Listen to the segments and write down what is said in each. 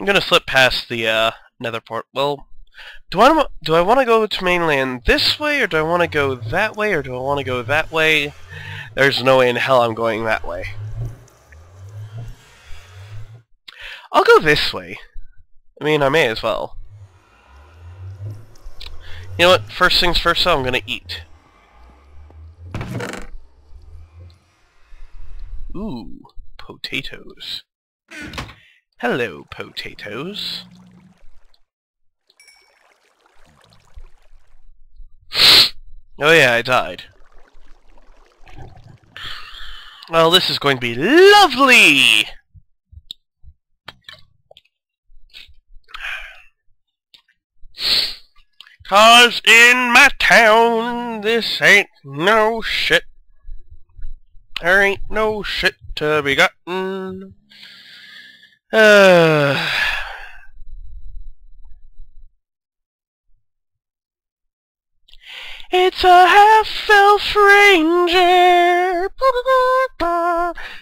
I'm gonna slip past the uh, nether port. Well, do I do I want to go to mainland this way, or do I want to go that way, or do I want to go that way? There's no way in hell I'm going that way. I'll go this way. I mean, I may as well. You know what? First things first, though, I'm gonna eat. Ooh, potatoes. Hello, potatoes. oh yeah, I died. Well, this is going to be lovely! Cause in my town, this ain't no shit. There ain't no shit to be gotten. It's a half-elf ranger.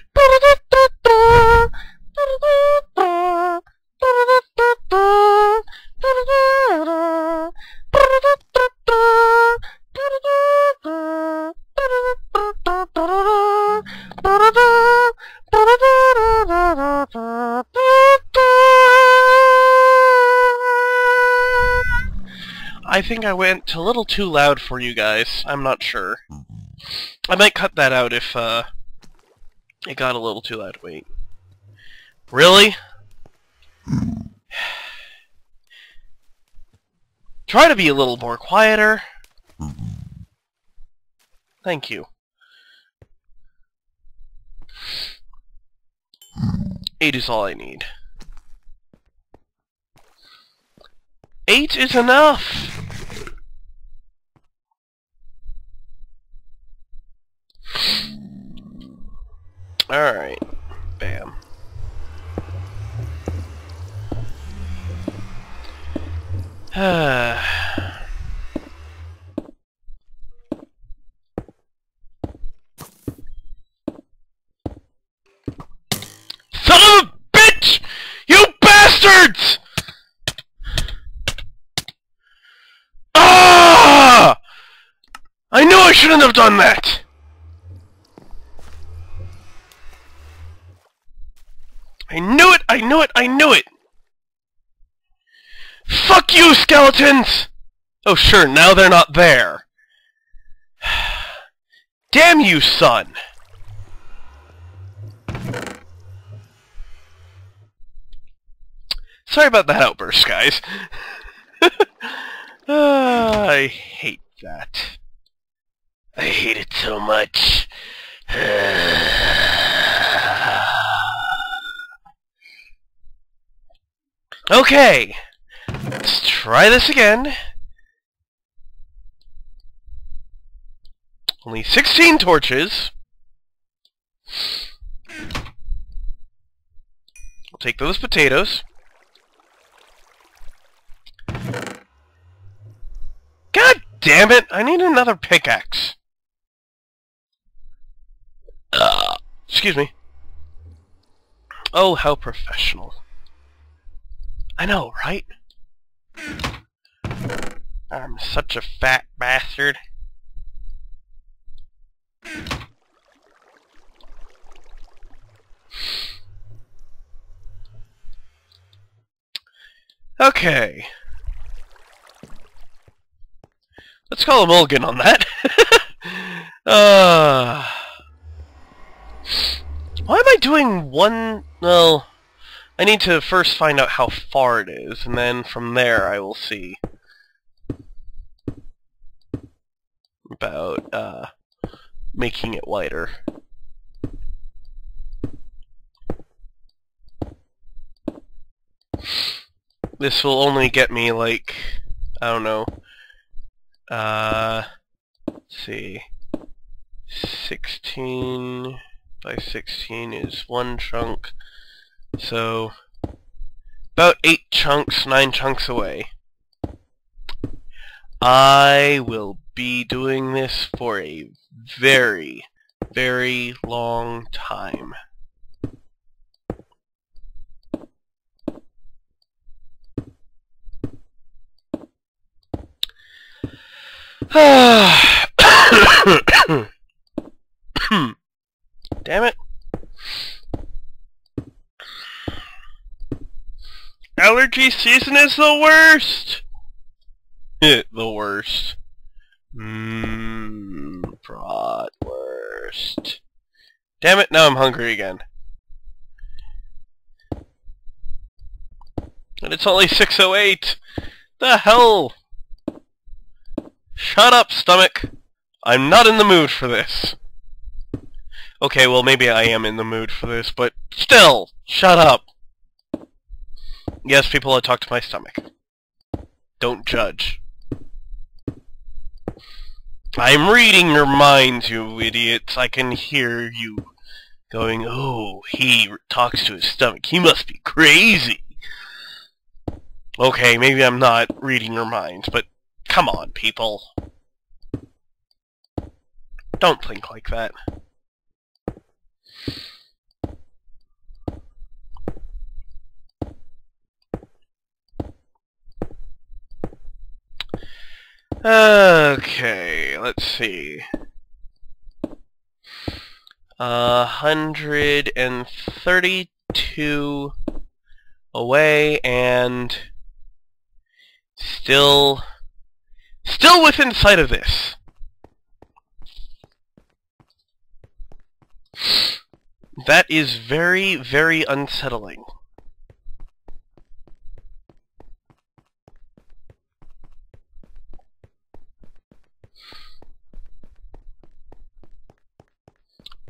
I think I went a little too loud for you guys. I'm not sure. I might cut that out if uh, it got a little too loud. Wait. Really? Try to be a little more quieter. Thank you. Eight is all I need. Eight is enough! Alright. Bam. Son of a bitch! You bastards! Ah! I knew I shouldn't have done that! I knew it! I knew it! I knew it! Fuck you, skeletons! Oh sure, now they're not there. Damn you, son! Sorry about that outburst, guys. Ah, I hate that. I hate it so much. okay. Let's try this again. Only 16 torches. I'll take those potatoes. God damn it! I need another pickaxe. Uh, excuse me. Oh, how professional. I know, right? I'm such a fat bastard. Okay. Let's call a mulligan on that. uh, doing one... Well, I need to first find out how far it is, and then from there I will see about uh, making it wider. This will only get me like, I don't know, uh, let's see, 16 by 16 is one chunk. So, about eight chunks, nine chunks away. I will be doing this for a very, very long time. Damn it. Allergy season is the worst! the worst. Mmm, bratwurst. Damn it, now I'm hungry again. And it's only 6.08! The hell? Shut up, stomach! I'm not in the mood for this. Okay, well maybe I am in the mood for this, but still, shut up! Yes, people, I talk to my stomach. Don't judge. I'm reading your minds, you idiots. I can hear you going, oh, he talks to his stomach. He must be crazy. Okay, maybe I'm not reading your minds, but come on, people. Don't think like that. Okay, let's see. A hundred and thirty-two away and still still within sight of this. That is very, very unsettling.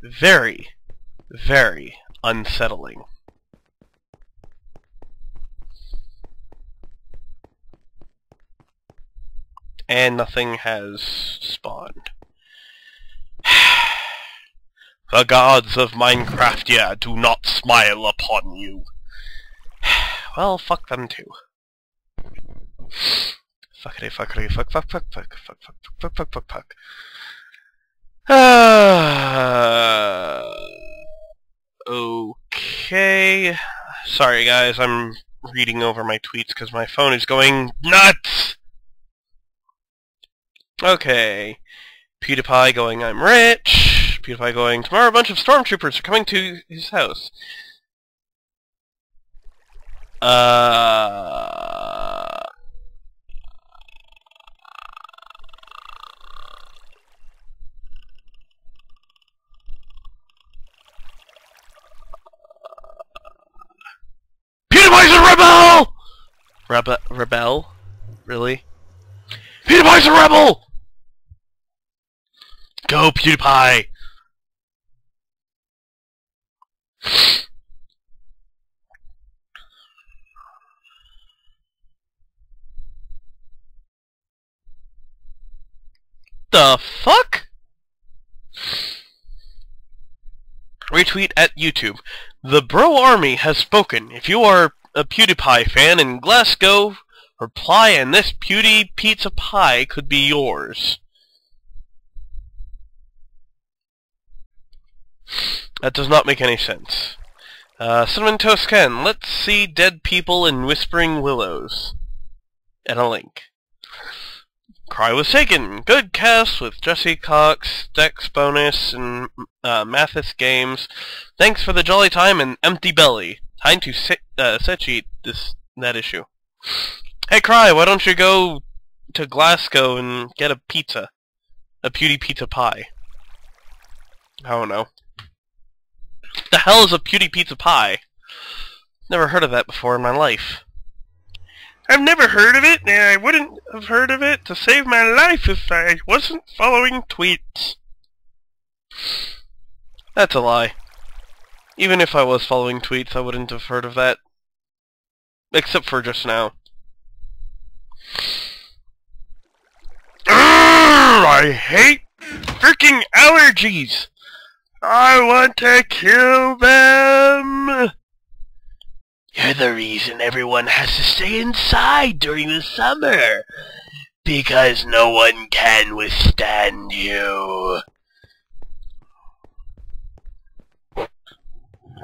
Very, very unsettling. And nothing has spawned. The gods of Minecraftia do not smile upon you. well, fuck them too. Fuckity fuckity fuck fuck fuck fuck fuck fuck fuck fuck fuck fuck. fuck. Uh, okay. Sorry guys, I'm reading over my tweets because my phone is going nuts! Okay. PewDiePie going, I'm rich. PewDiePie going, tomorrow a bunch of stormtroopers are coming to his house. Uh... PewDiePie's a rebel! Rebe rebel? Really? PewDiePie's a rebel! Go, PewDiePie! The fuck? Retweet at YouTube. The Bro Army has spoken. If you are a PewDiePie fan in Glasgow, reply and this Pewdie Pizza Pie could be yours. That does not make any sense. Uh, Cinnamon Toast Ken, let's see dead people in Whispering Willows. And a link. Cry was taken. Good cast with Jesse Cox, Dex Bonus, and uh, Mathas Games. Thanks for the jolly time and empty belly. Time to sit, uh, set this that issue. Hey, Cry, why don't you go to Glasgow and get a pizza, a Pewdie Pizza Pie? I don't know. The hell is a Pewdie Pizza Pie? Never heard of that before in my life. I've never heard of it, and I wouldn't have heard of it to save my life if I wasn't following tweets. That's a lie. Even if I was following tweets, I wouldn't have heard of that. Except for just now. Urgh, I hate freaking allergies! I want to kill them! The reason everyone has to stay inside during the summer. Because no one can withstand you.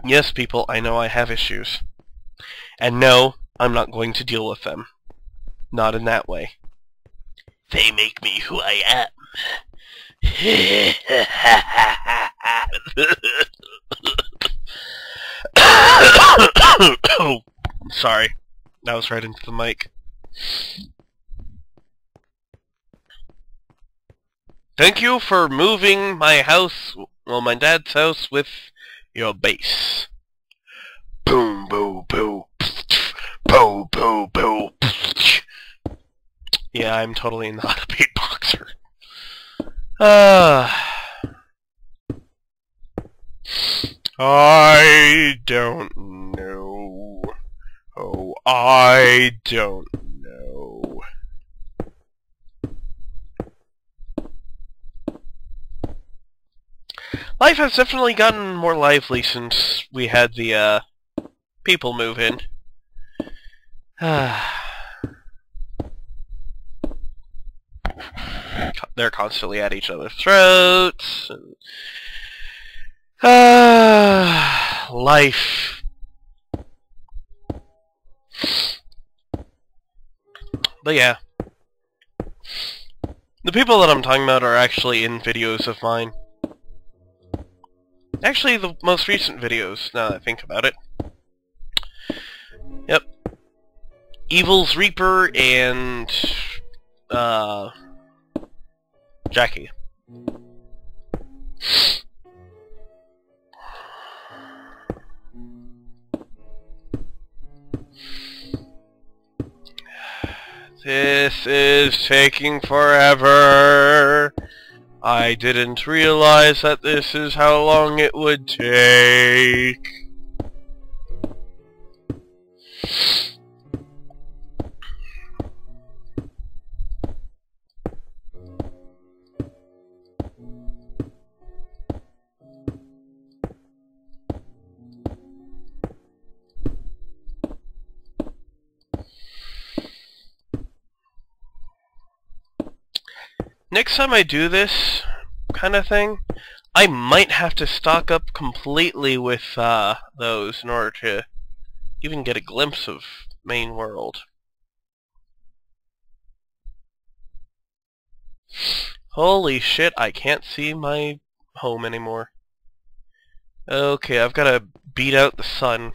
Yes, people, I know I have issues. And no, I'm not going to deal with them. Not in that way. They make me who I am. sorry. That was right into the mic. Thank you for moving my house, well, my dad's house with your bass. Boom, boom, boom. Boom, boom, boom. Yeah, I'm totally not a beatboxer. Uh, I don't I don't know. Life has definitely gotten more lively since we had the, uh, people move in. They're constantly at each other's throats. And, uh, life. But yeah. The people that I'm talking about are actually in videos of mine. Actually, the most recent videos, now that I think about it. Yep. Evil's Reaper and... Uh... Jackie. This is taking forever. I didn't realize that this is how long it would take. Next time I do this kind of thing, I might have to stock up completely with uh, those in order to even get a glimpse of main world. Holy shit, I can't see my home anymore. Okay, I've got to beat out the sun.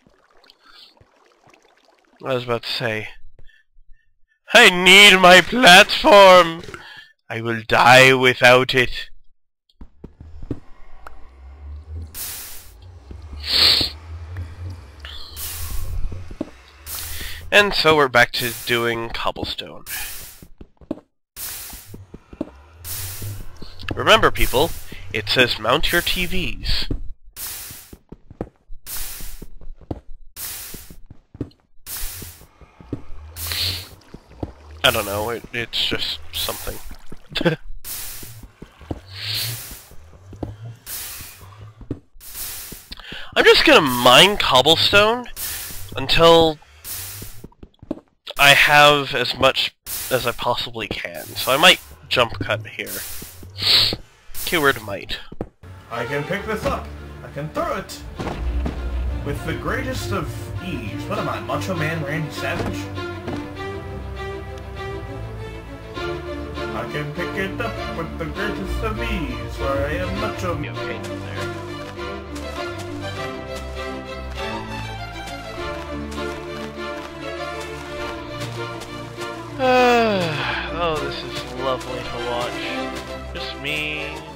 I was about to say. I need my platform! I will die without it. And so we're back to doing cobblestone. Remember people, it says mount your TVs. I don't know, it, it's just something. I'm just gonna mine cobblestone until I have as much as I possibly can. So I might jump cut here. Keyword might. I can pick this up. I can throw it. With the greatest of ease. What am I, Macho Man Randy Savage? Can pick it up with the greatest of ease, for I am much of... Okay, there. oh, this is lovely to watch. Just me